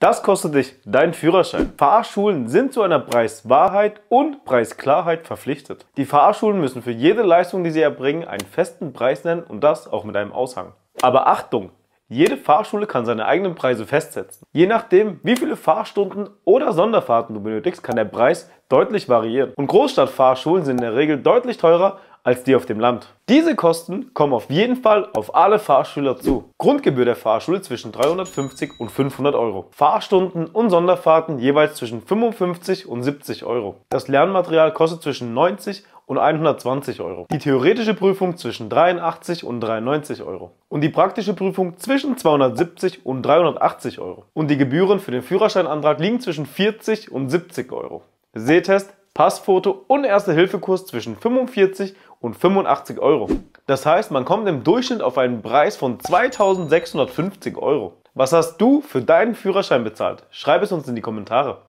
Das kostet dich dein Führerschein. Fahrschulen sind zu einer Preiswahrheit und Preisklarheit verpflichtet. Die Fahrschulen müssen für jede Leistung, die sie erbringen, einen festen Preis nennen und das auch mit einem Aushang. Aber Achtung! Jede Fahrschule kann seine eigenen Preise festsetzen. Je nachdem, wie viele Fahrstunden oder Sonderfahrten du benötigst, kann der Preis deutlich variieren. Und Großstadtfahrschulen sind in der Regel deutlich teurer als die auf dem Land. Diese Kosten kommen auf jeden Fall auf alle Fahrschüler zu. Grundgebühr der Fahrschule zwischen 350 und 500 Euro. Fahrstunden und Sonderfahrten jeweils zwischen 55 und 70 Euro. Das Lernmaterial kostet zwischen 90 und 120 Euro. Die theoretische Prüfung zwischen 83 und 93 Euro. Und die praktische Prüfung zwischen 270 und 380 Euro. Und die Gebühren für den Führerscheinantrag liegen zwischen 40 und 70 Euro. Sehtest Passfoto und Erste-Hilfe-Kurs zwischen 45 und 85 Euro. Das heißt, man kommt im Durchschnitt auf einen Preis von 2650 Euro. Was hast du für deinen Führerschein bezahlt? Schreib es uns in die Kommentare.